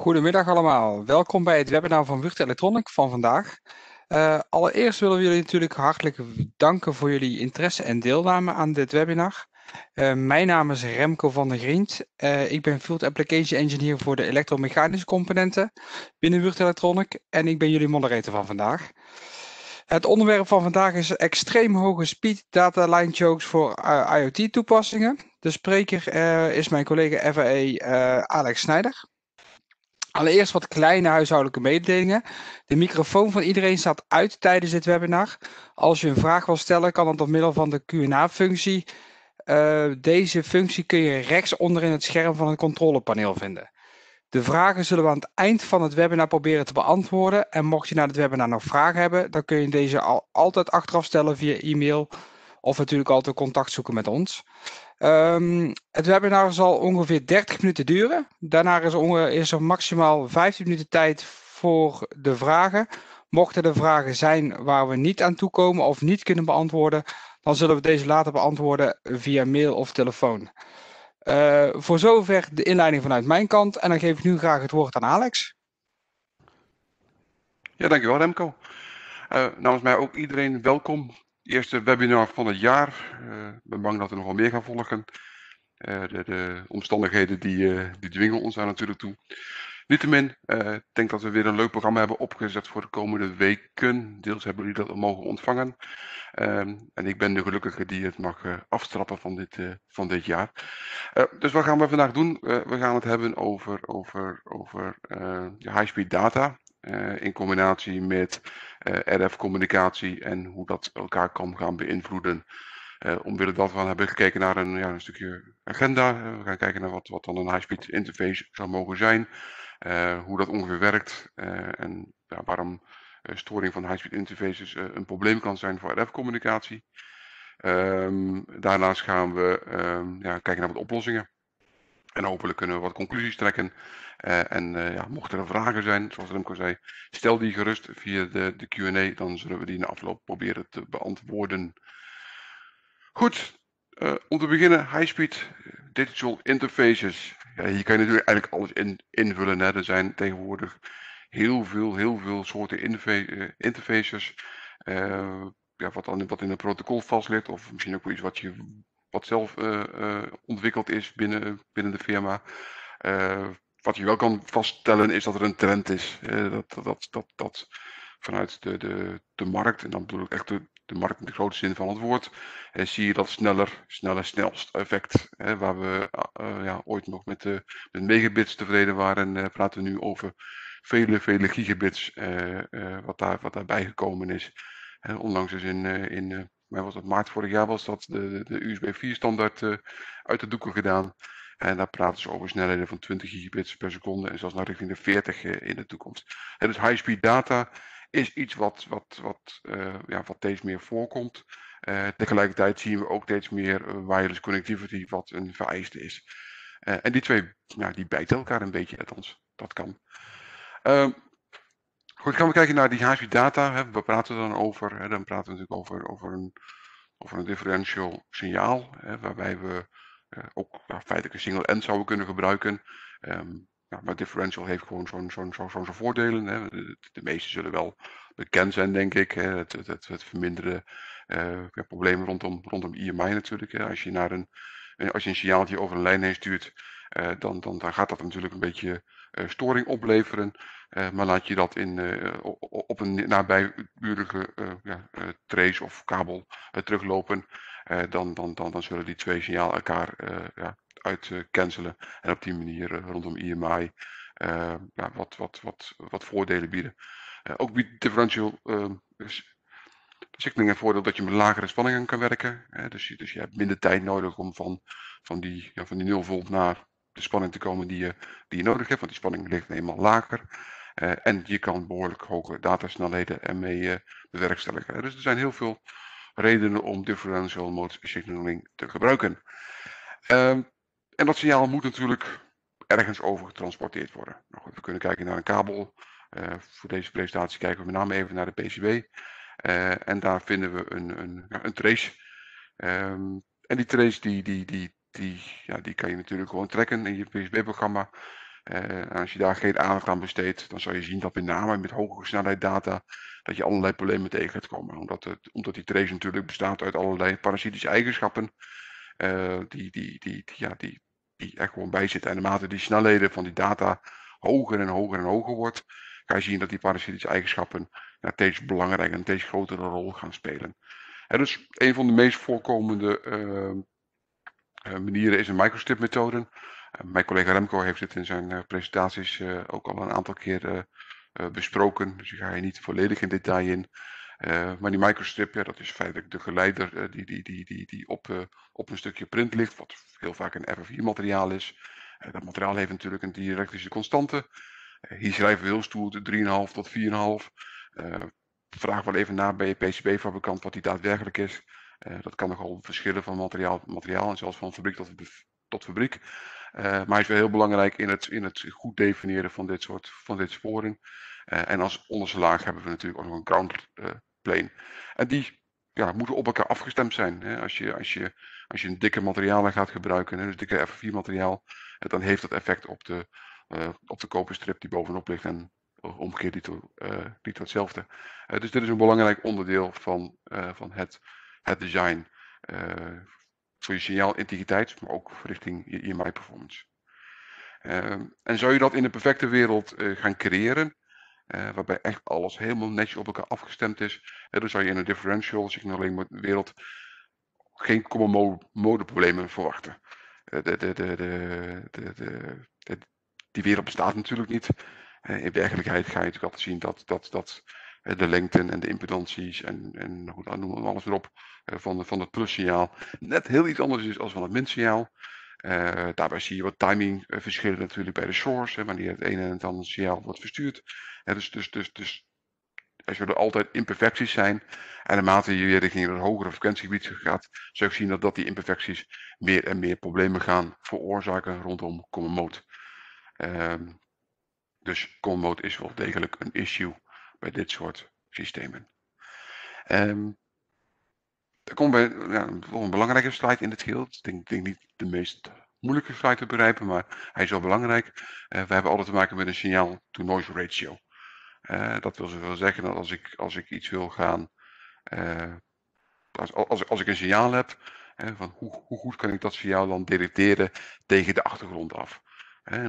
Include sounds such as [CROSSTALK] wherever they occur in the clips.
Goedemiddag allemaal, welkom bij het webinar van Wucht Electronic van vandaag. Uh, allereerst willen we jullie natuurlijk hartelijk danken voor jullie interesse en deelname aan dit webinar. Uh, mijn naam is Remco van der Grient. Uh, ik ben Field Application Engineer voor de elektromechanische componenten binnen Wucht Electronic en ik ben jullie moderator van vandaag. Het onderwerp van vandaag is extreem hoge speed data line chokes voor IoT toepassingen. De spreker is mijn collega FAE Alex Snijder. Allereerst wat kleine huishoudelijke mededelingen. De microfoon van iedereen staat uit tijdens dit webinar. Als je een vraag wil stellen, kan dat door middel van de Q&A-functie. Uh, deze functie kun je rechts onderin het scherm van het controlepaneel vinden. De vragen zullen we aan het eind van het webinar proberen te beantwoorden. En mocht je na het webinar nog vragen hebben, dan kun je deze al, altijd achteraf stellen via e-mail of natuurlijk altijd contact zoeken met ons. Um, het webinar zal ongeveer 30 minuten duren. Daarna is er, is er maximaal 15 minuten tijd voor de vragen. Mochten er vragen zijn waar we niet aan toe komen of niet kunnen beantwoorden, dan zullen we deze later beantwoorden via mail of telefoon. Uh, voor zover de inleiding vanuit mijn kant. En dan geef ik nu graag het woord aan Alex. Ja, dankjewel Remco. Uh, namens mij ook iedereen welkom eerste webinar van het jaar. Uh, ik ben bang dat er nog wel meer gaan volgen. Uh, de, de, omstandigheden die, uh, die dwingen ons daar natuurlijk toe. Niettemin, ik denk dat we weer een leuk programma hebben opgezet voor de komende weken. Deels hebben jullie dat mogen ontvangen. Ehm, en ik ben de gelukkige die het mag afstrappen van dit, van dit jaar. dus wat gaan we vandaag doen? we gaan het hebben over, over, over high-speed data. in combinatie met eh, RF-communicatie en hoe dat elkaar kan gaan beïnvloeden. Uh, omwille daarvan hebben we gekeken naar een, ja, een stukje agenda. Uh, we gaan kijken naar wat, wat dan een high-speed interface zou mogen zijn. Hoe dat ongeveer werkt en ja, waarom storing van high-speed interfaces een probleem kan zijn voor RF-communicatie. Um, daarnaast gaan we um, ja, kijken naar wat oplossingen. En hopelijk kunnen we wat conclusies trekken. Uh, en uh, ja, mochten er vragen zijn, zoals Remco zei, stel die gerust via de, de Q&A. Dan zullen we die in de afloop proberen te beantwoorden. Goed, uh, om te beginnen, high-speed digital interfaces. Ja, hier kan je natuurlijk eigenlijk alles in, invullen. Hè. Er zijn tegenwoordig heel veel, heel veel soorten interfaces. ja, wat, dan, wat in een protocol vast ligt, of misschien ook iets wat je wat zelf uh, uh, ontwikkeld is binnen, binnen de firma. Uh, wat je wel kan vaststellen is dat er een trend is. dat, dat, dat, dat vanuit de, de, de markt, en dan bedoel ik echt de, de markt in de grote zin van het woord, zie je dat sneller, sneller, snelst effect. waar we ja, ooit nog met, de, met megabits tevreden waren, praten we nu over vele, vele gigabits wat, daar, wat daarbij gekomen is. onlangs is in, in maar was het maart vorig jaar was dat de, de USB 4 standaard uh, uit de doeken gedaan. En daar praten ze over snelheden van 20 gigabits per seconde en zelfs naar richting de 40 uh, in de toekomst. En dus high speed data is iets wat, wat, wat, uh, ja, wat steeds meer voorkomt. tegelijkertijd zien we ook steeds meer wireless connectivity wat een vereiste is. en die twee ja, die bijten elkaar een beetje, althans dat kan. Ehm, Goed, gaan we kijken naar die HV data. Hè. We praten dan over, hè, dan praten we natuurlijk over, over, een, over een differential signaal, hè, waarbij we uh, ook feitelijk een single end zouden kunnen gebruiken. Ja, maar differential heeft gewoon zo'n zo'n zo'n voordelen. Hè. De, meeste zullen wel bekend zijn, denk ik. Hè. Het, het, het verminderen uh, ja, problemen rondom, rondom IMI natuurlijk. Hè. Als je naar een, als je een signaaltje over een lijn heen stuurt, uh, dan, dan, dan gaat dat natuurlijk een beetje storing opleveren. Uh, maar laat je dat in, uh, op een nabijburige uh, ja, trace of kabel teruglopen, dan, dan, dan, dan zullen die twee signalen elkaar ja, uitcancelen en op die manier rondom IMI ja, wat, wat, wat, wat voordelen bieden. ook biedt differential signaling een voordeel dat je met lagere spanningen kan werken. dus, je, dus je hebt minder tijd nodig om van, van, die, ja, van die 0 volt naar de spanning te komen die je, die je nodig hebt, want die spanning ligt eenmaal lager. Uh, en je kan behoorlijk hoge datasnelheden ermee uh, bewerkstelligen. Dus er zijn heel veel redenen om differential mode signaling te gebruiken. Uh, en dat signaal moet natuurlijk ergens over getransporteerd worden. Nou we kunnen kijken naar een kabel. Uh, voor deze presentatie kijken we met name even naar de PCB. en daar vinden we een, een, een trace. Um, en die trace die, die, die, die, ja, die kan je natuurlijk gewoon trekken in je PCB-programma. En als je daar geen aandacht aan besteedt, dan zal je zien dat met name met hoge snelheid data, dat je allerlei problemen tegen gaat komen. Omdat, het, omdat die trace natuurlijk bestaat uit allerlei parasitische eigenschappen, die, die, die, ja, die, die er gewoon bij zitten. En naarmate die snelheden van die data hoger en hoger en hoger wordt, ga je zien dat die parasitische eigenschappen ja, steeds belangrijker en steeds grotere rol gaan spelen. En dus een van de meest voorkomende uh, manieren is een microstrip-methode. Eh, mijn collega Remco heeft dit in zijn presentaties ook al een aantal keer besproken, dus ik ga hier niet volledig in detail in. maar die microstrip, ja, dat is feitelijk de geleider die, die, die, die, die op, op een stukje print ligt, wat heel vaak een FF4 materiaal is. dat materiaal heeft natuurlijk een dielektrische constante. hier schrijven we heel stoer 3,5 tot 4,5 vraag wel even na bij je PCB-fabrikant wat die daadwerkelijk is. Dat kan nogal verschillen van materiaal tot materiaal en zelfs van fabriek tot, tot fabriek. Uh, maar hij is wel heel belangrijk in het, in het goed definiëren van dit soort van dit sporen. Uh, en als onderste laag hebben we natuurlijk ook nog een ground plane. En die ja, moeten op elkaar afgestemd zijn. Hè. Als, je, als, je, als je een dikke materialen gaat gebruiken, hè, dus dikke F4 materiaal, dan heeft dat effect op de, op de koperstrip die bovenop ligt en omgekeerd uh, dito hetzelfde. Dus dit is een belangrijk onderdeel van, van het, het design. Voor je signaalintegriteit, maar ook richting je EMI performance. Ehm, en zou je dat in de perfecte wereld gaan creëren, waarbij echt alles helemaal netjes op elkaar afgestemd is, dan zou je in een differential signaling wereld geen common mode problemen verwachten. De, de, de, de, die wereld bestaat natuurlijk niet. Eh, in werkelijkheid ga je natuurlijk altijd zien dat, dat, dat eh, de lengten en de impedanties en, en hoe dan noemen we alles erop eh, van, van het plussignaal net heel iets anders is als van het minsignaal. Uh, daarbij zie je wat timingverschillen natuurlijk bij de source, wanneer het ene en het andere signaal wordt verstuurd. dus, dus, dus, dus er zullen altijd imperfecties zijn. En naarmate je weer richting een hogere frequentiegebied gaat, zul je zien dat, dat die imperfecties meer en meer problemen gaan veroorzaken rondom common mode. Ehm, dus common is wel degelijk een issue bij dit soort systemen. Um, komen we ja, een belangrijke slide in het geheel. Ik denk, denk, niet de meest moeilijke slide te begrijpen, maar hij is wel belangrijk. Uh, we hebben altijd te maken met een signaal-to-noise ratio. Uh, dat wil zeggen dat als ik, als ik iets wil gaan, uh, als, als, als ik een signaal heb, van hoe, hoe goed kan ik dat signaal dan detecteren tegen de achtergrond af.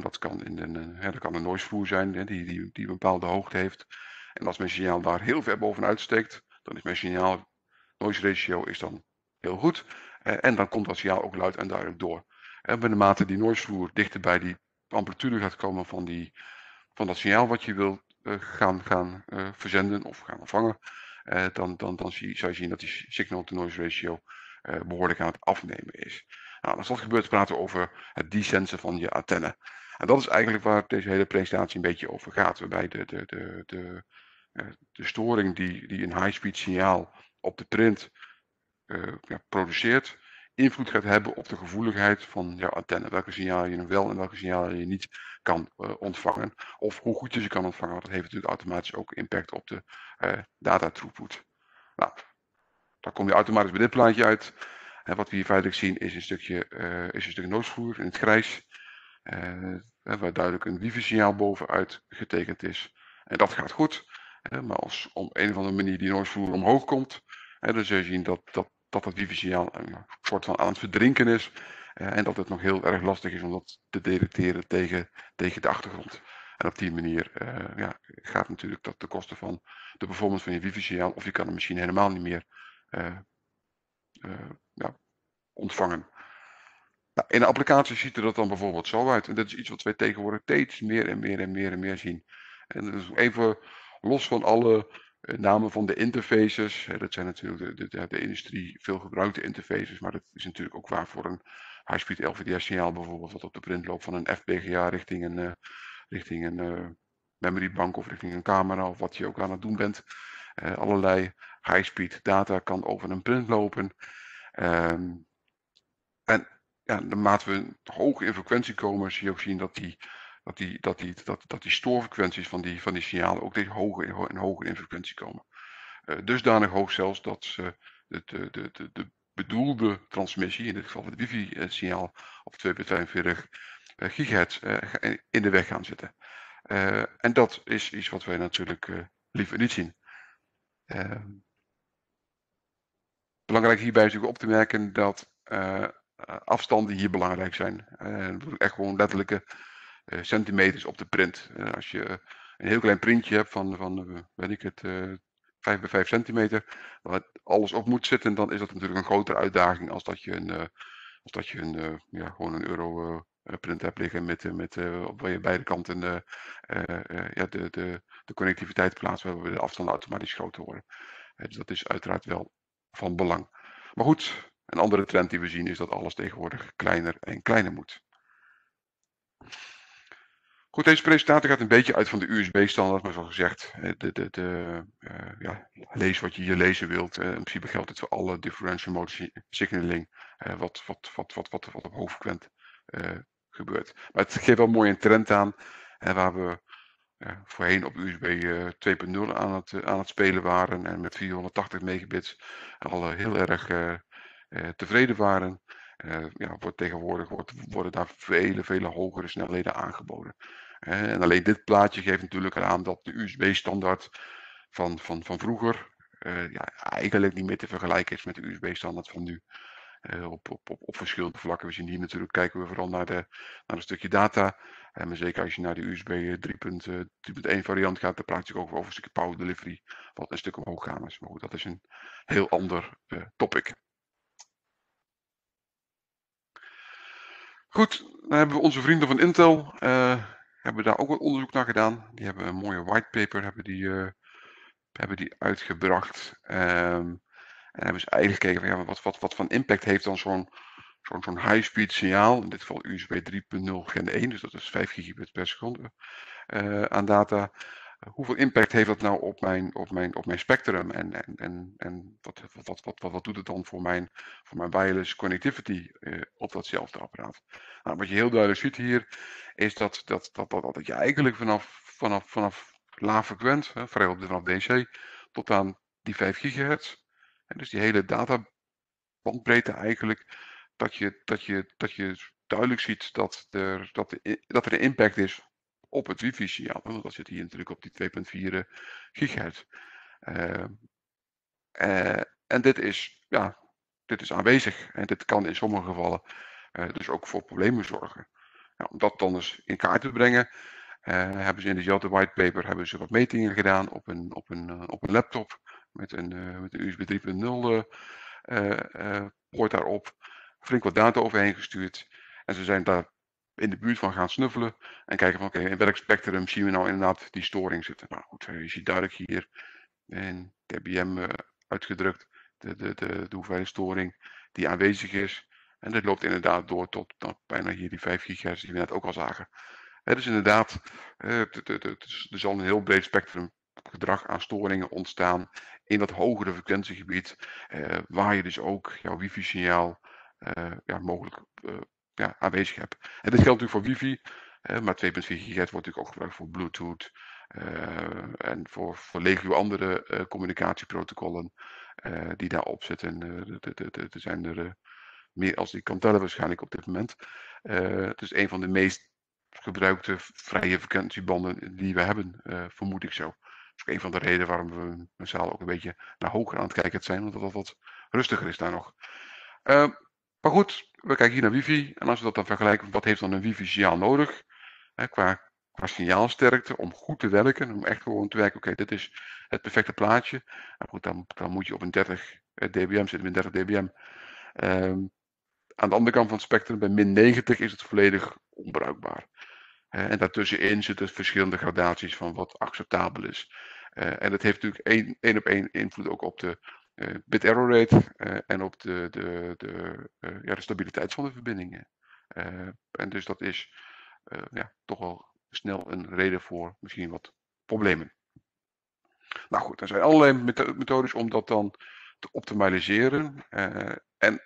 Dat kan, in een, dat kan een noisevloer zijn hè, die, die, die een bepaalde hoogte heeft. En als mijn signaal daar heel ver bovenuit steekt, dan is mijn signaal noise ratio is dan heel goed. en dan komt dat signaal ook luid en duidelijk door. En bij de mate die noisevloer dichter bij die amplitude gaat komen van, die, van dat signaal wat je wil uh, gaan, gaan verzenden of gaan ontvangen, dan, dan, dan zie, zou je zien dat die signal-to-noise ratio behoorlijk aan het afnemen is. Nou, als dat gebeurt, praten we over het desensen van je antenne. En dat is eigenlijk waar deze hele presentatie een beetje over gaat. Waarbij de, de, de, de, eh, de storing die, die een high-speed signaal op de print uh, ja, produceert, invloed gaat hebben op de gevoeligheid van jouw antenne. Welke signalen je wel en welke signalen je niet kan uh, ontvangen. Of hoe goed je ze kan ontvangen. Want dat heeft natuurlijk automatisch ook impact op de uh, data throughput. Nou, daar kom je automatisch bij dit plaatje uit. En wat we hier feitelijk zien is een stukje, uh, is een stuk in het grijs. Waar duidelijk een wifi-signaal bovenuit getekend is. En dat gaat goed. Maar als om een of andere manier die noosvoer omhoog komt, dan zul je zien dat dat, dat, dat wifi-signaal een soort van aan het verdrinken is. en dat het nog heel erg lastig is om dat te detecteren tegen, tegen de achtergrond. En op die manier ja, gaat natuurlijk dat de kosten van de performance van je wifi-signaal, of je kan de machine helemaal niet meer ja, ontvangen. Nou, in de applicatie ziet er dat dan bijvoorbeeld zo uit. En dat is iets wat wij tegenwoordig steeds meer en meer en meer en meer zien. En dus even los van alle eh, namen van de interfaces. Dat zijn natuurlijk de, de, de industrie veel gebruikte interfaces. Maar dat is natuurlijk ook waar voor een high-speed LVDS signaal bijvoorbeeld. Wat op de print loopt van een FPGA richting een, uh, richting een uh, memory bank of richting een camera. Of wat je ook aan het doen bent. Uh, allerlei high-speed data kan over een print lopen. En ja, naarmate we hoog in frequentie komen, zie je ook zien dat die, dat die, dat die, dat, dat die stoorfrequenties van die, van die signalen ook hoger en hoger in frequentie komen. Uh, dusdanig hoog zelfs dat ze de, de, de, de, de bedoelde transmissie, in dit geval het wifi-signaal op 2.45, gigahertz in de weg gaan zitten. en dat is iets wat wij natuurlijk liever niet zien. Ehm, belangrijk hierbij is natuurlijk op te merken dat afstanden hier belangrijk zijn. echt gewoon letterlijke centimeters op de print. als je een heel klein printje hebt van, van weet ik het, 5 bij 5 centimeter, waar alles op moet zitten, dan is dat natuurlijk een grotere uitdaging als dat je een, als dat je een ja, gewoon een euro print hebt liggen met, met op beide kanten ja, de, de, de connectiviteit plaatst, waarbij de afstanden automatisch groter worden. dus dat is uiteraard wel van belang. Maar goed, een andere trend die we zien is dat alles tegenwoordig kleiner en kleiner moet. Goed, deze presentatie gaat een beetje uit van de USB-standaard, maar zoals gezegd, eh, de, de, de, uh, ja, lees wat je hier lezen wilt. Uh, in principe geldt het voor alle differential mode signaling, wat, wat, wat, wat, wat, op hoogfrequent gebeurt. Maar het geeft wel mooi een trend aan, waar we voorheen op USB 2.0 aan, het, aan het spelen waren en met 480 megabits al heel erg tevreden waren. Uh, ja, wordt tegenwoordig wordt, worden daar vele, vele hogere snelheden aangeboden. En alleen dit plaatje geeft natuurlijk aan dat de USB-standaard van, van, van vroeger uh, ja, eigenlijk niet meer te vergelijken is met de USB-standaard van nu. op, op, op, op verschillende vlakken. We zien hier natuurlijk, kijken we vooral naar, de, naar een stukje data. maar zeker als je naar de USB 3.1 variant gaat, dan praat je ook over een stukje power delivery, wat een stuk omhoog gaan is. Maar goed, dat is een heel ander topic. Goed, dan hebben we onze vrienden van Intel. Uh, hebben daar ook wat onderzoek naar gedaan. Die hebben een mooie whitepaper hebben die, uh, hebben die uitgebracht. Um, en hebben ze eigenlijk gekeken van ja, wat, wat, wat van impact heeft dan zo'n zo'n zo'n high-speed signaal, in dit geval USB 3.0 Gen 1, dus dat is 5 gigabit per seconde uh, aan data hoeveel impact heeft dat nou op mijn, op mijn, op mijn spectrum? En, en, en, en wat, wat, wat, wat, wat doet het dan voor mijn, voor mijn wireless connectivity uh, op datzelfde apparaat? Nou, wat je heel duidelijk ziet hier, is dat, dat, dat, dat, dat je eigenlijk vanaf, vanaf, vanaf laag frequent, hè, vrijwel vanaf DC, tot aan die 5 gigahertz, en dus die hele databandbreedte eigenlijk, dat je, dat je, dat je duidelijk ziet dat er, dat, de, dat er een impact is op het wifi-signaal. Want dat zit hier natuurlijk op die 2.4 gigahertz. Uh, uh, en dit is, ja, dit is aanwezig. En dit kan in sommige gevallen dus ook voor problemen zorgen. Ja, om dat dan eens in kaart te brengen, hebben ze in dezelfde whitepaper hebben ze wat metingen gedaan op een, op een, op een laptop met een, met een USB 3.0 poort daarop. Flink wat data overheen gestuurd. En ze zijn daar in de buurt van gaan snuffelen en kijken van oké, in welk spectrum zien we nou inderdaad die storing zitten. Nou goed, je ziet duidelijk hier in dBm uh, uitgedrukt de, de, de, de hoeveelheid storing die aanwezig is. En dit loopt inderdaad door tot nou, bijna hier die 5 gigahertz die we net ook al zagen. Het is inderdaad, uh, er zal een heel breed spectrum gedrag aan storingen ontstaan in dat hogere frequentiegebied, waar je dus ook jouw wifi-signaal ja, mogelijk ja, aanwezig heb. En dit geldt natuurlijk voor wifi, maar 2.4 gigahertz wordt natuurlijk ook gebruikt voor Bluetooth uh, en voor, voor legio andere uh, communicatieprotocollen uh, die daarop zitten. Er zijn er meer als ik kan tellen waarschijnlijk op dit moment. het is een van de meest gebruikte vrije frequentiebanden die we hebben, vermoed ik zo. Dat is ook een van de redenen waarom we massaal ook een beetje naar hoger aan het kijken zijn, omdat het wat rustiger is daar nog. Maar goed, we kijken hier naar wifi. En als we dat dan vergelijken, wat heeft dan een wifi-signaal nodig? Hè, qua, qua signaalsterkte, om goed te werken. Om echt gewoon te werken, oké, dit is het perfecte plaatje. Nou goed, dan, dan moet je op een 30 eh, dBm zitten, met 30 dBm. Um, aan de andere kant van het spectrum, bij min 90 is het volledig onbruikbaar. En daartussenin zitten verschillende gradaties van wat acceptabel is. Uh, en dat heeft natuurlijk één, op één invloed ook op de bit error rate uh, en op de, de, de, uh, ja, de stabiliteit van de verbindingen. en dus dat is ja, toch wel snel een reden voor misschien wat problemen. Nou goed, er zijn allerlei methodes om dat dan te optimaliseren. en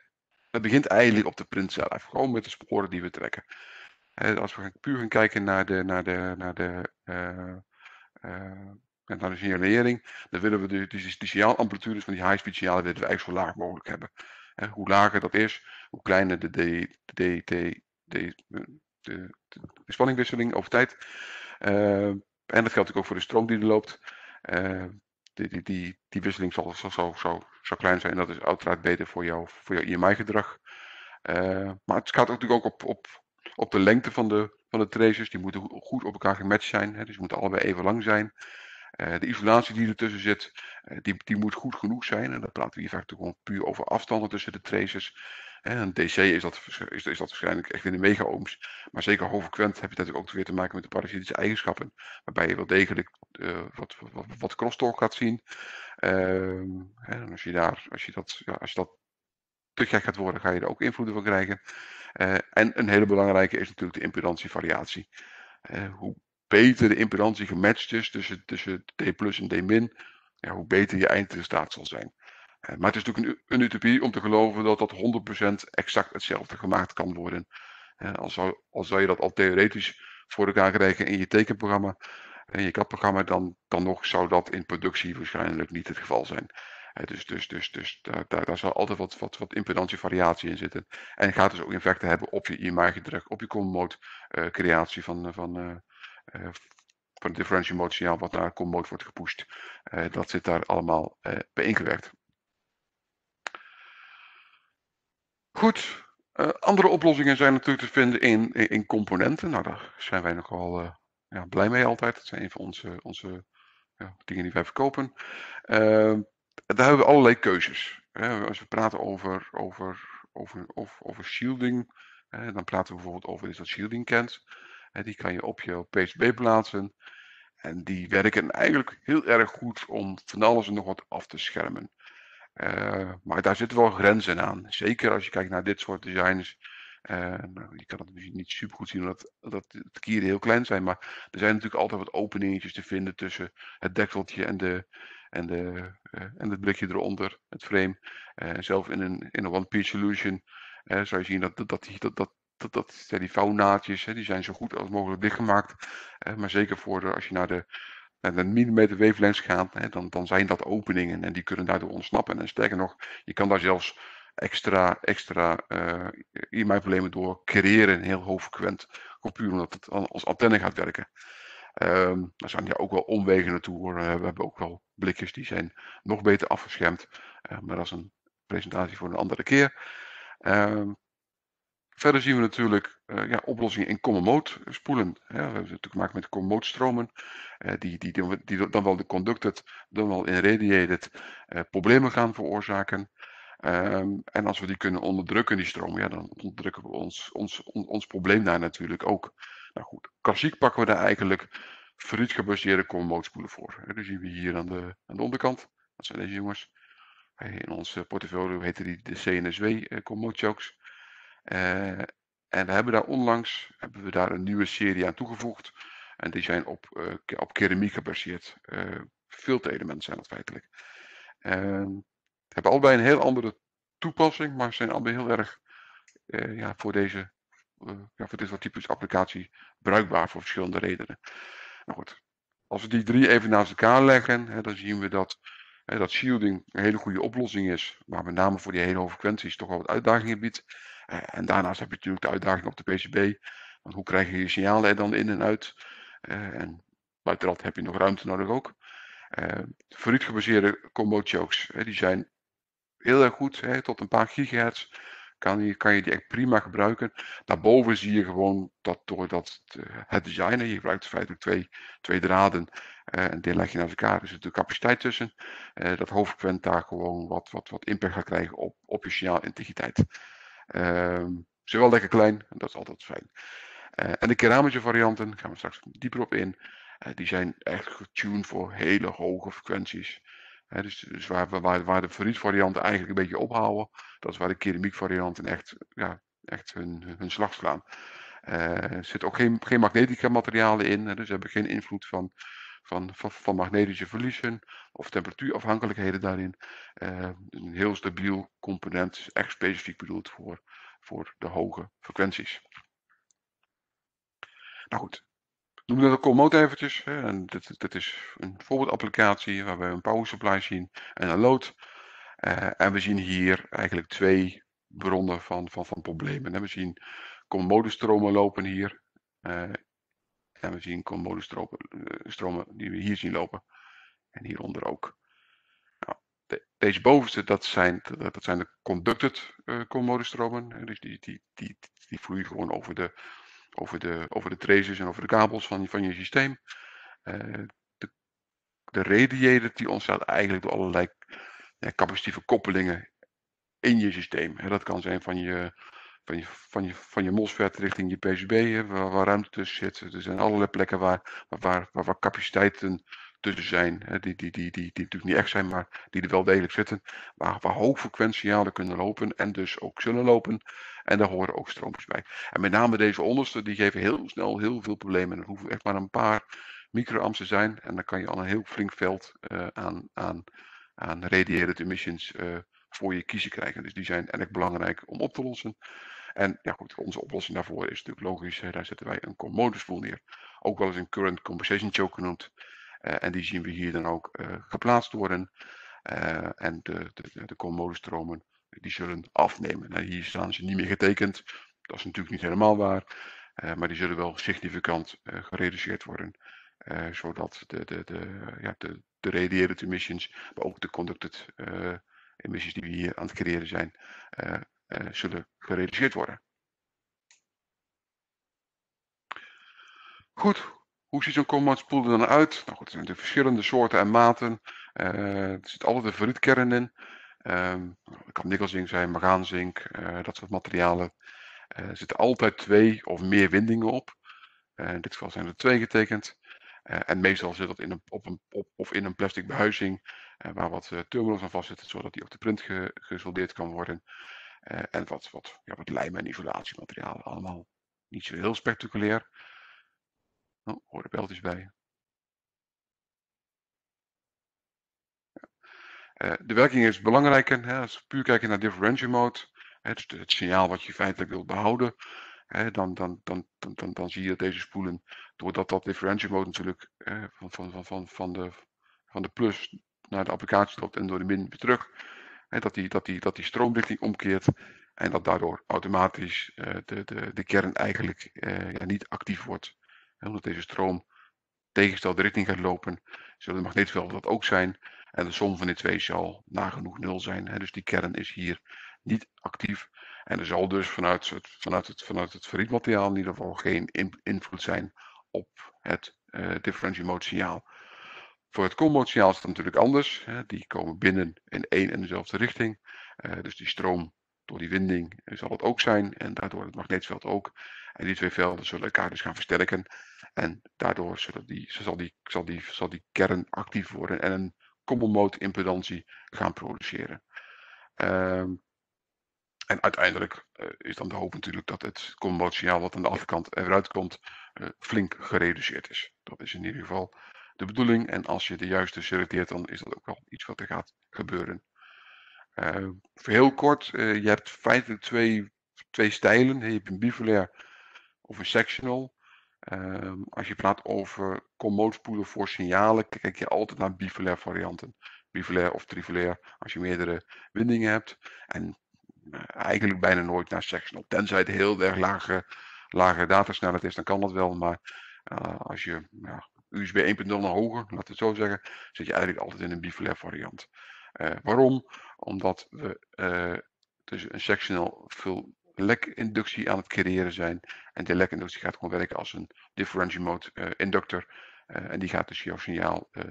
het begint eigenlijk op de print zelf, gewoon met de sporen die we trekken. als we puur gaan kijken naar de, naar de, naar de en dan de signalering, dan willen we de, de, de signaalamplitudes van die high-speed signalen willen we eigenlijk zo laag mogelijk hebben. hoe lager dat is, hoe kleiner de, de, D, D, de, de, spanningwisseling over tijd. en dat geldt natuurlijk ook voor de stroom die er loopt. die, die, die, die wisseling zal, zal, zal, zal, zal klein zijn. Dat is uiteraard beter voor, jou, voor jouw IMI-gedrag. maar het gaat natuurlijk ook op, op, op de lengte van de, van de traces. Die moeten goed op elkaar gematcht zijn. Hè, dus die moeten allebei even lang zijn. Uh, de isolatie die ertussen zit, uh, die, die moet goed genoeg zijn. En dan praten we hier vaak gewoon puur over afstanden tussen de traces. En een DC is dat, is, is dat waarschijnlijk echt in de mega-ohms. Maar zeker hoogfrequent heb je natuurlijk ook weer te maken met de parasitische eigenschappen. Waarbij je wel degelijk wat, wat, wat crosstalk gaat zien. Ehm, en als je, daar, als, je dat, ja, als je dat te gek gaat worden, ga je er ook invloeden van krijgen. en een hele belangrijke is natuurlijk de impedantievariatie. hoe beter de impedantie gematcht is tussen, tussen D plus en D min, ja, hoe beter je eindresultaat zal zijn. Eh, maar het is natuurlijk een, utopie om te geloven dat dat 100% exact hetzelfde gemaakt kan worden. Uh, al, zou, al zou je dat al theoretisch voor elkaar krijgen in je tekenprogramma, in je CAD-programma, dan, dan nog zou dat in productie waarschijnlijk niet het geval zijn. Dus dus, dus, dus daar, daar, zal altijd wat, wat, wat impedantievariatie in zitten. En gaat dus ook effecten hebben op je IMI-gedrag, op je common mode creatie van, van, eh, van het signaal wat naar com mode wordt gepusht. Eh, dat zit daar allemaal eh, bij ingewerkt. Goed, andere oplossingen zijn natuurlijk te vinden in, in, componenten. Nou, daar zijn wij nogal ja, blij mee altijd. Dat zijn een van onze, onze ja, dingen die wij verkopen. Uh, daar hebben we allerlei keuzes. als we praten over, over, over, over, over shielding, dan praten we bijvoorbeeld over iets dat shielding kent die kan je op je PCB plaatsen. En die werken eigenlijk heel erg goed om van alles en nog wat af te schermen. Uh, maar daar zitten wel grenzen aan. Zeker als je kijkt naar dit soort designs. Uh, nou, je kan het misschien niet super goed zien omdat dat de kieren heel klein zijn. Maar er zijn natuurlijk altijd wat openingetjes te vinden tussen het dekseltje en, de, en, de, uh, en het blikje eronder, het frame. zelf in een, in een one-piece solution zou je zien dat, dat, dat, dat, dat die vouwnaadjes, hè, die zijn zo goed als mogelijk dichtgemaakt. Uh, maar zeker voor als je naar de, naar de millimeter wavelengths gaat, hè, dan, dan zijn dat openingen en die kunnen daardoor ontsnappen. En sterker nog, je kan daar zelfs extra, extra uh, e-mailproblemen door creëren, heel hoogfrequent, puur omdat het als antenne gaat werken. Um, daar zijn ja ook wel omwegen naartoe. Uh, we hebben ook wel blikjes die zijn nog beter afgeschermd. Uh, maar dat is een presentatie voor een andere keer. Um, Verder zien we natuurlijk uh, ja, oplossingen in common mode spoelen. we hebben het te maken met common mode stromen, uh, die, die, die, dan wel de conducted, dan wel in radiated uh, problemen gaan veroorzaken. Um, en als we die kunnen onderdrukken, die stromen, ja, dan onderdrukken we ons, ons, on, ons probleem daar natuurlijk ook. Nou goed, klassiek pakken we daar eigenlijk ferriet gebaseerde common mode spoelen voor. Dat zien we hier aan de, aan de onderkant. Dat zijn deze jongens. In ons portfolio heten die de CNSW common mode chokes. Uh, en we hebben daar onlangs hebben we daar een nieuwe serie aan toegevoegd. En die zijn op, uh, op keramiek gebaseerd. Uh, filterelementen zijn dat feitelijk. Uh, hebben allebei een heel andere toepassing, maar zijn allebei heel erg ja, voor, deze, ja, voor dit soort types applicatie bruikbaar voor verschillende redenen. Nou goed, als we die drie even naast elkaar leggen, hè, dan zien we dat, dat shielding een hele goede oplossing is, maar met name voor die hele hoge frequenties toch wel wat uitdagingen biedt. Eh, en daarnaast heb je natuurlijk de uitdaging op de PCB. Want hoe krijg je je signalen dan in en uit? Eh, en buiten dat heb je nog ruimte nodig ook. Uh, gebaseerde combo chokes, die zijn heel erg goed, hè, tot een paar gigahertz kan je, kan je die echt prima gebruiken. Daarboven zie je gewoon dat doordat het designen, je gebruikt feitelijk twee, twee draden en die leg je naast elkaar, er zit de capaciteit tussen, dat hoofdfrequent daar gewoon wat, wat, wat impact gaat krijgen op, op je signaalintegriteit. Um, ze wel lekker klein, dat is altijd fijn. Uh, en de keramische varianten, gaan we straks dieper op in, uh, die zijn echt getuned voor hele hoge frequenties. Dus, dus waar, waar, waar de eigenlijk een beetje ophouden, dat is waar de keramiek varianten echt, ja, echt hun, hun slag slaan. er zitten ook geen, geen magnetica materialen in, dus ze hebben geen invloed van van, van, magnetische verliezen of temperatuurafhankelijkheden daarin. Uh, een heel stabiel component, echt specifiek bedoeld voor, voor de hoge frequenties. Nou goed, noem dat ook eventjes. Hè. En dit, dit is een voorbeeldapplicatie waar we een power supply zien en een load. Uh, en we zien hier eigenlijk twee bronnen van, van, van problemen. We zien commodestromen lopen hier. We zien commodestromen stromen die we hier zien lopen. En hieronder ook. Nou, deze bovenste, dat zijn, dat zijn de conducted commodestromen. Dus die, die, die, die vloeien gewoon over de, over de, over de traces en over de kabels van, van je systeem. Uh, de, de radiator die ontstaat eigenlijk door allerlei ja, capacitieve koppelingen in je systeem. dat kan zijn van je, van je, van je, van je MOSFET richting je PCB, waar, ruimte tussen zit. Er zijn allerlei plekken waar, waar, waar, capaciteiten tussen zijn, hè, die, die, die, die, die natuurlijk niet echt zijn, maar die er wel degelijk zitten, waar, waar hoogfrequentialen kunnen lopen en dus ook zullen lopen. En daar horen ook stroompjes bij. En met name deze onderste, die geven heel snel heel veel problemen. Er hoeven echt maar een paar microamps te zijn en dan kan je al een heel flink veld uh, aan, aan, aan radiated emissions uh, voor je kiezen krijgen. Dus die zijn erg belangrijk om op te lossen. En ja goed, onze oplossing daarvoor is natuurlijk logisch. Daar zetten wij een commoduspool neer. Ook wel eens een current compensation choke genoemd. Uh, en die zien we hier dan ook uh, geplaatst worden. Uh, en de, de, de die zullen afnemen. Nou, hier staan ze niet meer getekend. Dat is natuurlijk niet helemaal waar. maar die zullen wel significant gereduceerd worden. zodat de, de, de, ja, de, de radiated emissions, maar ook de conducted emissies die we hier aan het creëren zijn, zullen gereduceerd worden. Goed, hoe ziet zo'n command er dan uit? Nou goed, er zijn de verschillende soorten en maten. Uh, er zit altijd een ferrietkern in. Um, kan nikkelzink zijn, magaanzink, uh, dat soort materialen. Er zitten altijd twee of meer windingen op. in dit geval zijn er twee getekend. en meestal zit dat in een, op een, op, of in een plastic behuizing waar wat terminals aan vastzitten, zodat die op de print ge, gesoldeerd kan worden. En wat, wat, ja, wat lijm- en isolatiematerialen. Allemaal niet zo heel spectaculair. Oh, hoor beltjes bij. Uh, de werking is belangrijker. Hè, als we puur kijken naar differential mode, dus het signaal wat je feitelijk wilt behouden, hè, dan, dan, dan, dan, dan, zie je dat deze spoelen, doordat dat differential mode natuurlijk eh, van, van, van, van, de, van de plus naar de applicatie loopt en door de min weer terug, hè, dat, die, dat, die, dat die stroomrichting omkeert en dat daardoor automatisch uh, de, de, de kern eigenlijk uh, ja, niet actief wordt omdat deze stroom tegenstelde richting gaat lopen, zullen de magneetvelden dat ook zijn. En de som van die twee zal nagenoeg nul zijn. Dus die kern is hier niet actief. En er zal dus vanuit het, vanuit het, vanuit het in ieder geval geen invloed zijn op het uh, signaal. Voor het commode signaal is het natuurlijk anders. Die komen binnen in één en dezelfde richting. Uh, dus die stroom door die winding zal het ook zijn en daardoor het magneetveld ook. En die twee velden zullen elkaar dus gaan versterken. En daardoor zullen die, zal, die, zal, die, zal die kern actief worden en een common mode impedantie gaan produceren. Um, en uiteindelijk uh, is dan de hoop natuurlijk dat het common mode signaal wat aan de achterkant eruit komt uh, flink gereduceerd is. Dat is in ieder geval de bedoeling. En als je de juiste selecteert, dan is dat ook wel iets wat er gaat gebeuren. Uh, heel kort, je hebt feitelijk twee, twee stijlen. Je hebt een bipolair of een sectional. Um, als je praat over commodespoelen voor signalen, kijk je altijd naar bipolair varianten. Bipolair of trivolair als je meerdere windingen hebt. En uh, eigenlijk bijna nooit naar sectional. Tenzij het heel erg lage, lage datasnelheid is, dan kan dat wel. Maar uh, als je ja, USB 1.0 naar hoger, laten we het zo zeggen, zit je eigenlijk altijd in een bipolair variant. Uh, waarom? Omdat we tussen een sectional veel lekinductie aan het creëren zijn. En de lekinductie gaat gewoon werken als een differential mode uh, inductor. Uh, en die gaat dus jouw signaal uh,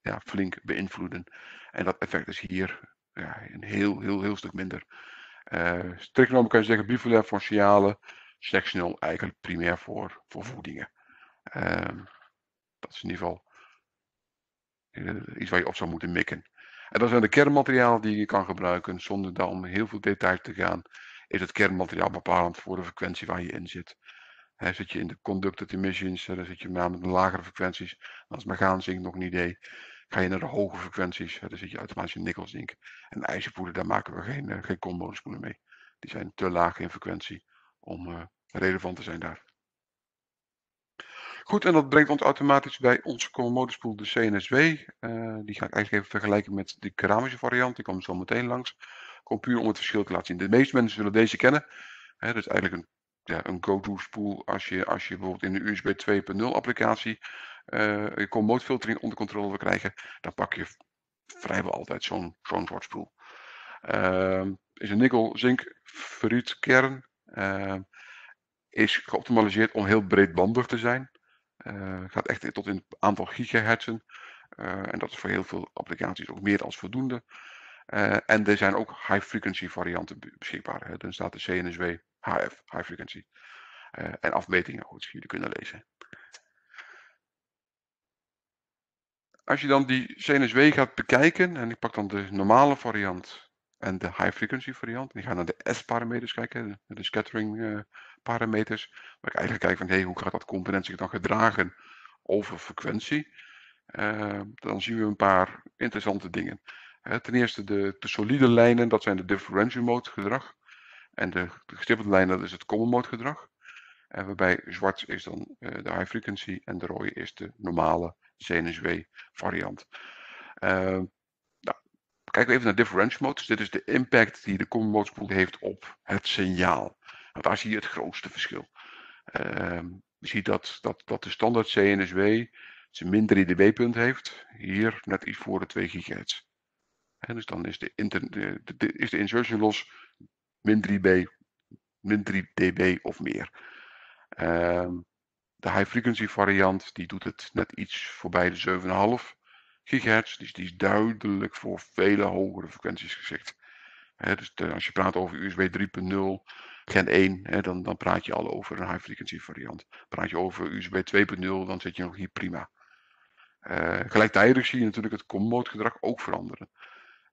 ja, flink beïnvloeden. En dat effect is hier ja, een heel, heel, heel stuk minder. Uh, strikt genomen kan je zeggen bipolair voor signalen, sectional eigenlijk primair voor, voor voedingen. Ehm, dat is in ieder geval iets waar je op zou moeten mikken. En dat zijn de kernmaterialen die je kan gebruiken zonder dan heel veel details te gaan is het kernmateriaal bepalend voor de frequentie waar je in zit. Zit je in de conducted emissions, dan zit je met de lagere frequenties. Dan is magaanzink nog een idee. Ga je naar de hoge frequenties, dan zit je automatisch in nikkelzink. En ijzerpoeder, daar maken we geen, uh, geen combo-spoelen mee. Die zijn te laag in frequentie om uh, relevant te zijn daar. Goed, en dat brengt ons automatisch bij onze commodespoel, de CNSW. Eh, die ga ik eigenlijk even vergelijken met de keramische variant. Die komt zo meteen langs. Gewoon puur om het verschil te laten zien. De meeste mensen zullen deze kennen. Hè, dat is eigenlijk een ja, een go-to spoel als je, als je bijvoorbeeld in de USB 2.0 applicatie uh, je commode filtering onder controle wil krijgen, dan pak je vrijwel altijd zo'n zo'n soort spoel. Uh, is een nikkel-zink ferriet kern. Uh, is geoptimaliseerd om heel breedbandig te zijn. Uh, gaat echt tot in aantal gigahertzen. Uh, en dat is voor heel veel applicaties ook meer dan voldoende. Uh, en er zijn ook high frequency varianten beschikbaar. Dan staat de CNSW HF, high frequency. en afmetingen, goed, jullie kunnen lezen. Als je dan die CNSW gaat bekijken, en ik pak dan de normale variant en de high frequency variant. En ik ga naar de S-parameters kijken, de scattering parameters. Waar ik eigenlijk kijk van hey, hoe gaat dat component zich dan gedragen over frequentie. Uh, dan zien we een paar interessante dingen. Ten eerste de, de, solide lijnen, dat zijn de differential mode gedrag. En de, de gestippelde lijnen, dat is het common mode gedrag. En waarbij zwart is dan de high frequency en de rode is de normale CNSW variant. Uh, kijken we even naar differential mode. Dus dit is de impact die de common mode spoel heeft op het signaal. Want daar zie je het grootste verschil. Uh, je ziet dat, dat, dat de standaard CNSW zijn min 3 dB punt heeft. Hier net iets voor de 2 GHz. En dus dan is de, de, is de insertion loss min 3, dB, min 3 dB of meer. Uh, de high frequency variant die doet het net iets voorbij de 7,5 gigahertz. Dus die is duidelijk voor vele hogere frequenties geschikt. dus als je praat over USB 3.0, Gen 1, dan, dan praat je al over een high frequency variant. Praat je over USB 2.0, dan zit je nog hier prima. Uh, gelijktijdig zie je natuurlijk het commode gedrag ook veranderen.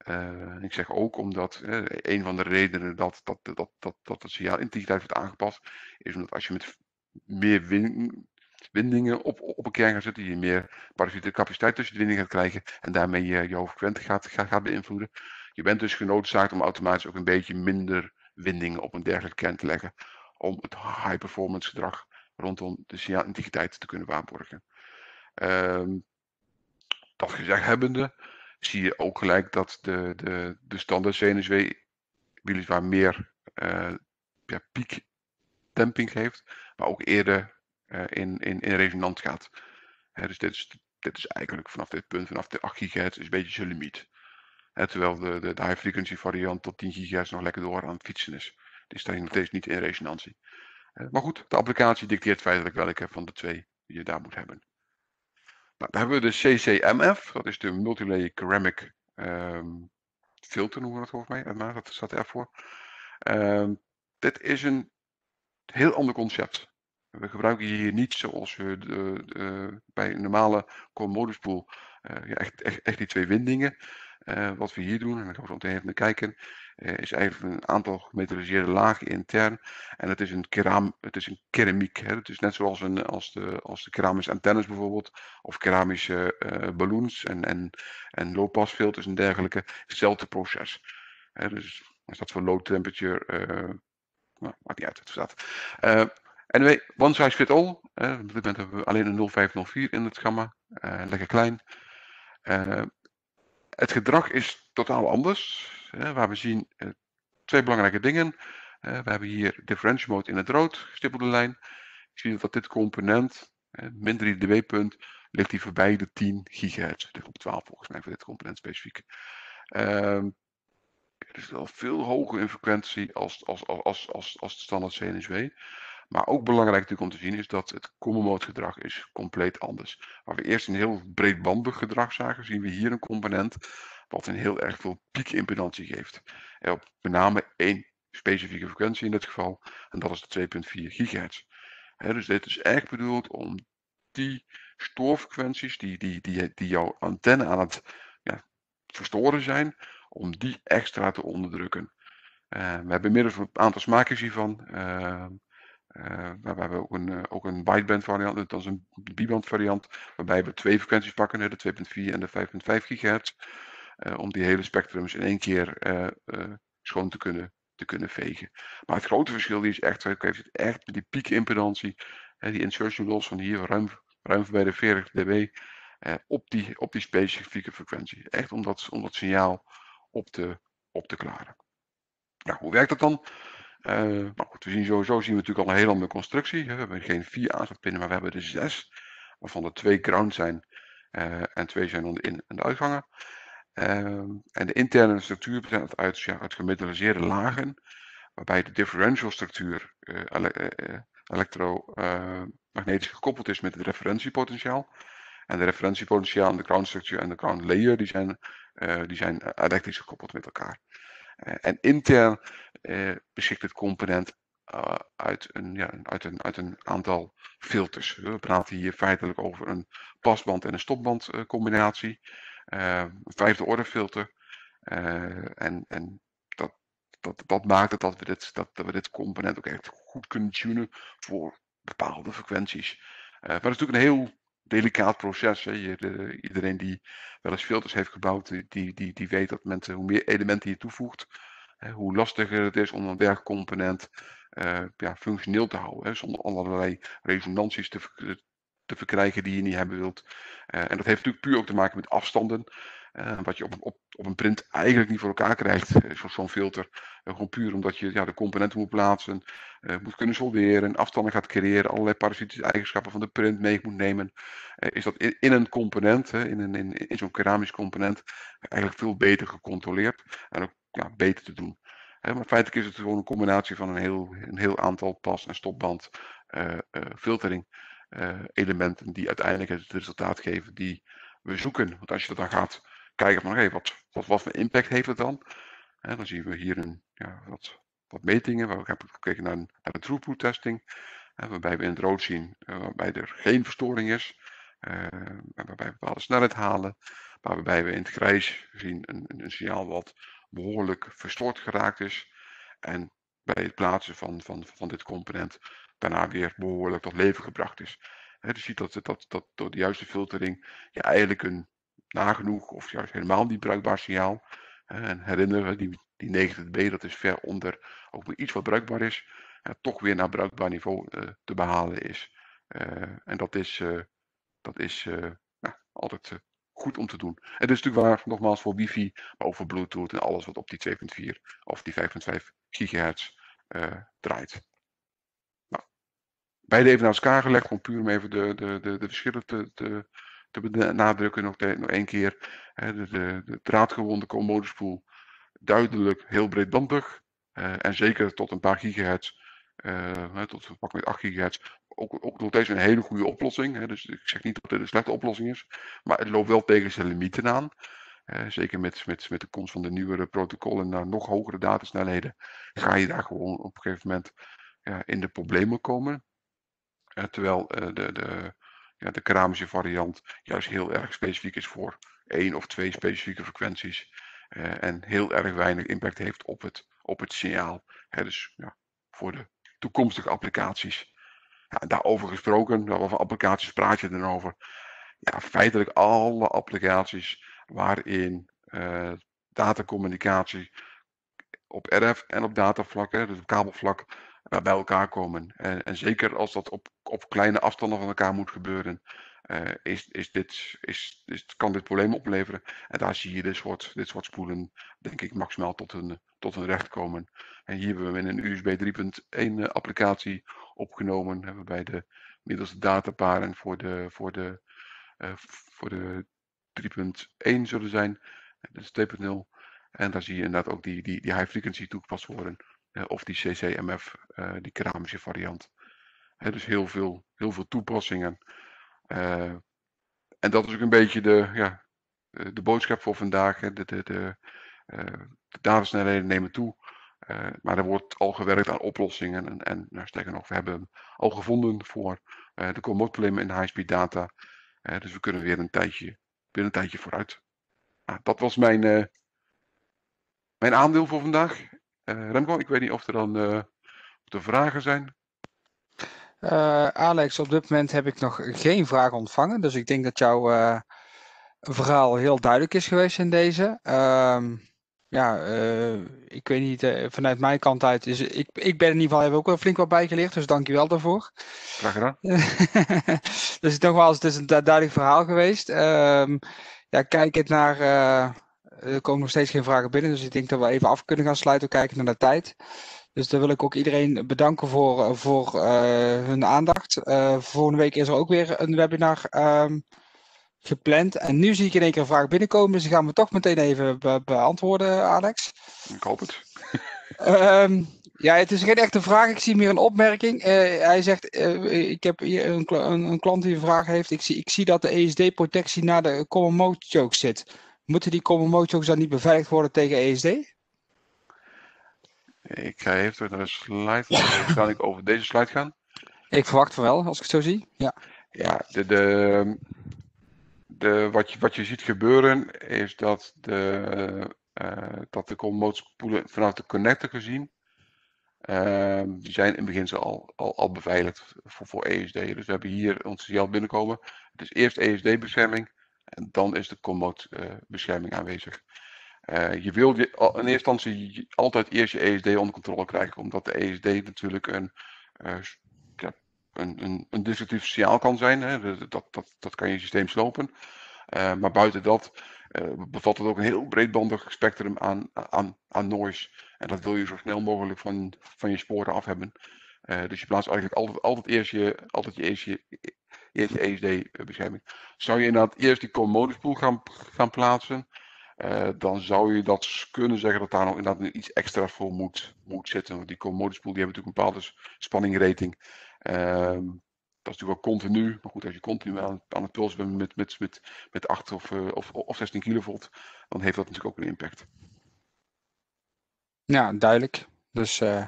Uh, ik zeg ook omdat een van de redenen dat, dat, dat, dat, dat het signaalintegriteit wordt aangepast, is omdat als je met meer win, windingen op, op een kern gaat zetten, je meer parasitische capaciteit tussen de windingen gaat krijgen en daarmee je, je hoofdfrequentie gaat, gaat, gaat beïnvloeden. Je bent dus genoodzaakt om automatisch ook een beetje minder windingen op een dergelijke kern te leggen om het high performance gedrag rondom de signaalintegriteit te kunnen waarborgen. Um, dat gezegd hebbende, zie je ook gelijk dat de, de, de standaard CNSW weliswaar meer uh, ja, piekdemping heeft, maar ook eerder uh, in, in, in resonant gaat. dus dit is, dit is eigenlijk vanaf dit punt, vanaf de 8 gigahertz, is een beetje zijn limiet. Terwijl de, de, de high frequency variant tot 10 gigahertz nog lekker door aan het fietsen is. Die staat nog steeds niet in resonantie. Uh, maar goed, de applicatie dicteert feitelijk welke van de twee je daar moet hebben. Nou, dan hebben we de CCMF, dat is de Multilayer Ceramic um, Filter, noemen we dat volgens mij. Maar dat staat ervoor. Um, dit is een heel ander concept. We gebruiken hier niet zoals we de, bij een normale commoduspool uh, ja, echt, echt, echt, die twee windingen. Uh, wat we hier doen, en daar gaan we zo meteen even kijken, uh, is eigenlijk een aantal gemetalliseerde lagen intern. En het is een, keram, het is een keramiek. Hè? Het is net zoals een, als, de, als de keramische antennes bijvoorbeeld, of keramische balloons en, en, en low-pass filters en dergelijke. Hetzelfde proces. dus als dat voor low temperature, nou, maakt niet uit er staat. Anyway, one size fit all. Uh, op dit moment hebben we alleen een 0504 in het gamma. Uh, lekker klein. Het gedrag is totaal anders. waar we zien twee belangrijke dingen. we hebben hier differential mode in het rood, gestippelde lijn. Je ziet dat dit component, min 3 dB punt, ligt hier voorbij de 10 gigahertz. Ligt op 12 volgens mij voor dit component specifiek. Ehm, het is wel veel hoger in frequentie als, als, als, als, als de standaard CNSW. Maar ook belangrijk natuurlijk om te zien is dat het common mode gedrag is compleet anders. Waar we eerst een heel breedbandig gedrag zagen, zien we hier een component wat een heel erg veel piekimpedantie geeft. En op met name één specifieke frequentie in dit geval, en dat is de 2.4 gigahertz. dus dit is echt bedoeld om die stoorfrequenties die, die, die, die jouw antenne aan het ja, verstoren zijn, om die extra te onderdrukken. Uh, we hebben inmiddels een aantal smaakjes hiervan. Uh, uh, we hebben ook een, uh, ook een wideband variant, dat is een B-band variant, waarbij we twee frequenties pakken, de 2.4 en de 5.5 gigahertz, uh, om die hele spectrums in één keer schoon te kunnen, te kunnen vegen. Maar het grote verschil is echt, heeft echt die piekimpedantie, die insertion loss van hier ruim, ruim bij de 40 dB, op, die, op die specifieke frequentie. Echt om dat, om dat signaal op te, op te klaren. Nou, hoe werkt dat dan? Maar goed, we zien sowieso zien we natuurlijk al een hele andere constructie. We hebben geen vier aansluitpinnen, maar we hebben er zes. Waarvan er twee ground zijn en twee zijn onder in- en de uitgangen. Ehm, en de interne structuur bestaat uit, ja, uit gemetaلیseerde lagen, waarbij de differential structuur uh, elektromagnetisch gekoppeld is met het referentiepotentiaal. En de referentiepotentiaal en de ground structuur en de ground layer die zijn, die zijn elektrisch gekoppeld met elkaar. en intern beschikt het component uit, een, ja, uit, een, uit een aantal filters. We praten hier feitelijk over een pasband en een stopband combinatie. Eh, een vijfde orde filter. Eh, en en dat, dat, maakt het dat we, dit, dat, we dit component ook echt goed kunnen tunen voor bepaalde frequenties. Eh, maar dat is natuurlijk een heel delicaat proces. Hè. Iedereen die wel eens filters heeft gebouwd, die, die, die weet dat mensen, hoe meer elementen je toevoegt, hoe lastiger het is om een werkcomponent uh, ja, functioneel te houden. Zonder allerlei resonanties te, te verkrijgen die je niet hebben wilt. Eh, en dat heeft natuurlijk puur ook te maken met afstanden. Uh, wat je op, op, een print eigenlijk niet voor elkaar krijgt, uh, zo'n filter. gewoon puur omdat je ja, de componenten moet plaatsen, moet kunnen solderen, afstanden gaat creëren, allerlei parasitische eigenschappen van de print mee moet nemen. is dat in, in een component, in, een, in, in zo'n keramisch component, eigenlijk veel beter gecontroleerd en ook ja, beter te doen. maar feitelijk is het gewoon een combinatie van een heel, een heel aantal pas- en stopband filtering. Eh, elementen die uiteindelijk het resultaat geven die we zoeken. Want als je dan gaat kijken van hey, wat, wat, wat voor impact heeft het dan? Dan zien we hier een, ja, wat, wat metingen. We hebben gekeken naar, een, naar de throughput testing. waarbij we in het rood zien waarbij er geen verstoring is. Waarbij we bepaalde snelheid halen. Waarbij we in het grijs zien een, een, een signaal wat behoorlijk verstoord geraakt is. En bij het plaatsen van, van, van dit component daarna weer behoorlijk tot leven gebracht is. Dus je ziet dat, dat, dat door de juiste filtering je eigenlijk een nagenoeg of juist helemaal niet bruikbaar signaal. En herinneren, die, die 90B, dat is ver onder ook iets wat bruikbaar is, toch weer naar bruikbaar niveau uh, te behalen is. Uh, en dat is, uh, dat is altijd goed om te doen. En dat is natuurlijk waar, nogmaals, voor wifi, maar ook voor bluetooth en alles wat op die 2.4 of die 5.5 gigahertz draait beide even naast elkaar gelegd, gewoon puur om even de, de, de, de verschillen te, te, te benadrukken. Nog, nog één keer, hè, de, de, de draadgewonde commodespoel, duidelijk heel breedbandig. Uh, en zeker tot een paar gigahertz, uh, tot pak met 8 gigahertz, ook, ook nog steeds een hele goede oplossing. Hè. Dus ik zeg niet dat dit een slechte oplossing is, maar het loopt wel tegen zijn limieten aan. Uh, zeker met, met, met de komst van de nieuwere protocollen naar nog hogere datasnelheden, ga je daar gewoon op een gegeven moment ja, in de problemen komen. Eh, terwijl eh, de, de, ja, de keramische variant juist heel erg specifiek is voor één of twee specifieke frequenties. Eh, en heel erg weinig impact heeft op het, op het signaal. Hè, dus ja, voor de toekomstige applicaties. Daarover gesproken, over applicaties praat je dan over? Ja, feitelijk alle applicaties waarin uh, datacommunicatie op RF en op datavlak, dus op kabelvlak, bij elkaar komen. En, en, zeker als dat op, op kleine afstanden van elkaar moet gebeuren, uh, is, is dit, is, is, kan dit probleem opleveren. En daar zie je dit soort, dit soort spoelen, denk ik, maximaal tot hun, tot hun recht komen. En hier hebben we in een USB 3.1 applicatie opgenomen, hebben bij de middelste dataparen voor de, voor de, voor de 3.1 zullen zijn, dus 2.0. En daar zie je inderdaad ook die, die, die high frequency toegepast worden. Eh, of die CCMF, eh, die keramische variant. dus heel veel, heel veel toepassingen. Eh, en dat is ook een beetje de, ja, de boodschap voor vandaag. De, de, de, de nemen toe. Maar er wordt al gewerkt aan oplossingen. En, en nou, sterker nog, we hebben al gevonden voor uh, de commodproblemen in high-speed data. Uh, dus we kunnen weer een tijdje, weer een tijdje vooruit. Nou, dat was mijn, mijn aandeel voor vandaag. Uh, Remco, ik weet niet of er dan of er vragen zijn. Uh, Alex, op dit moment heb ik nog geen vragen ontvangen. Dus ik denk dat jouw verhaal heel duidelijk is geweest in deze. Ehm, ja, ik weet niet, vanuit mijn kant uit is ik, ik ben in ieder geval heb ook wel flink wat bijgeleerd, dus dankjewel daarvoor. Graag gedaan. [LAUGHS] dus nogmaals, het is een duidelijk verhaal geweest. Um, ja, kijk het naar er komen nog steeds geen vragen binnen, dus ik denk dat we even af kunnen gaan sluiten, kijken naar de tijd. Dus daar wil ik ook iedereen bedanken voor, voor hun aandacht. volgende week is er ook weer een webinar ehm, gepland. En nu zie ik in één keer een vraag binnenkomen, dus die gaan we toch meteen even beantwoorden, Alex. Ik hoop het. Um, [LAUGHS] ja, het is geen echte vraag. Ik zie meer een opmerking. Uh, hij zegt, uh, ik heb hier een, een, een, klant die een vraag heeft. Ik zie, ik zie dat de ESD-protectie naar de common mode choke zit. Moeten die chokes dan niet beveiligd worden tegen ESD? Ik ga even naar een slide. Kan ik over deze slide gaan? Ik verwacht van wel, als ik het zo zie. Ja, ja de, de, de, wat, je, wat je ziet gebeuren is dat de, uh, dat de vanuit de connector gezien Ehm, die zijn in beginsel al, al, al beveiligd voor, voor ESD. Dus we hebben hier ons signaal binnenkomen. Het is eerst ESD-bescherming en dan is de commode-bescherming aanwezig. Uh, je wil in eerste instantie altijd eerst je ESD onder controle krijgen, omdat de ESD natuurlijk een, ja, een, een, een destructief signaal kan zijn. Hè. Dat, dat, dat kan je systeem slopen. Maar buiten dat bevat het ook een heel breedbandig spectrum aan, aan, aan noise. En dat wil je zo snel mogelijk van, van je sporen af hebben. Dus je plaatst eigenlijk altijd, altijd eerst je, altijd je, eerst je, eerst je ESD-bescherming. Zou je inderdaad eerst die commodus pool gaan, gaan plaatsen, uh, dan zou je dat kunnen zeggen dat daar nog inderdaad iets extra voor moet, moet zitten. Want die commodus pool die hebben natuurlijk een bepaalde spanningrating. Uh, dat is natuurlijk wel continu. Maar goed, als je continu aan, aan het pulsen bent met, met, met, met 8 of, uh, of, of 16 kilovolt, dan heeft dat natuurlijk ook een impact. Ja, duidelijk. Dus uh,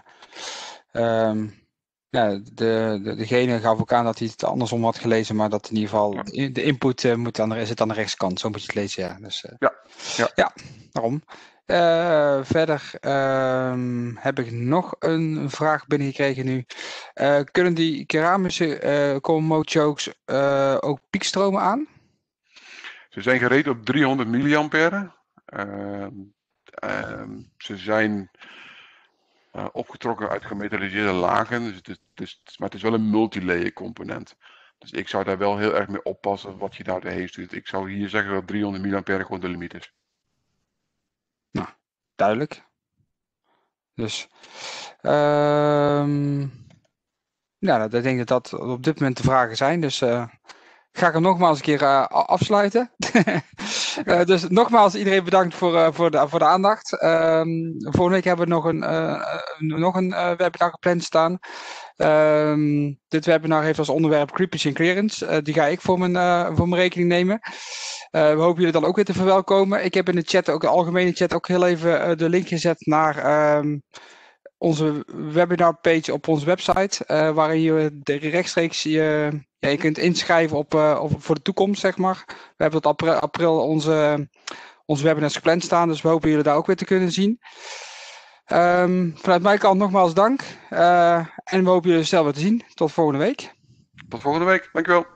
ja, de, de, degene gaf ook aan dat hij het andersom had gelezen, maar dat in ieder geval de input uh, moet aan de, zit aan de rechtskant. Zo moet je het lezen, ja. Dus, uh, ja. ja. ja, daarom. verder um, heb ik nog een vraag binnengekregen nu. kunnen die keramische uh, chokes ook piekstromen aan? Ze zijn gereed op 300 milliampère. Ehm, Ehm, ze zijn uh, opgetrokken uit gemetalliseerde lagen, dus het is, maar het is wel een multilayer component. Dus ik zou daar wel heel erg mee oppassen wat je daar doorheen stuurt. Ik zou hier zeggen dat 300 mA gewoon de limiet is. Nou, duidelijk. Dus, um, ja, ik denk dat dat op dit moment de vragen zijn. Dus uh, ga ik hem nogmaals een keer uh, afsluiten. [LAUGHS] uh, dus nogmaals iedereen bedankt voor, uh, voor, de, voor de aandacht. Um, volgende week hebben we nog een, uh, nog een webinar gepland staan. Um, dit webinar heeft als onderwerp Creepage en Clearance. die ga ik voor mijn, voor mijn rekening nemen. we hopen jullie dan ook weer te verwelkomen. Ik heb in de chat, ook de algemene chat, ook heel even de link gezet naar... Um, onze webinar page op onze website, uh, waarin je rechtstreeks je, ja, je kunt inschrijven op, uh, op, voor de toekomst, zeg maar. We hebben tot april, onze, onze webinars gepland staan, dus we hopen jullie daar ook weer te kunnen zien. Um, vanuit mijn kant nogmaals dank uh, en we hopen jullie snel weer te zien. Tot volgende week. Tot volgende week, dankjewel.